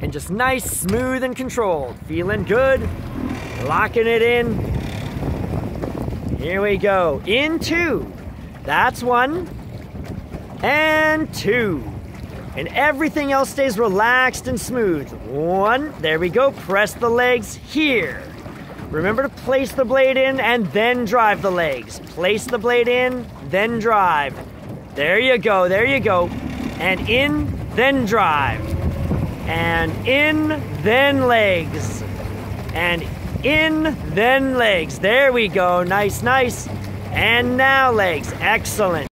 and just nice, smooth, and controlled. Feeling good. Locking it in. Here we go. In two. That's one. And two. And everything else stays relaxed and smooth. One. There we go. Press the legs here. Remember to place the blade in and then drive the legs. Place the blade in, then drive. There you go, there you go. And in, then drive. And in, then legs. And in, then legs. There we go. Nice, nice. And now legs. Excellent.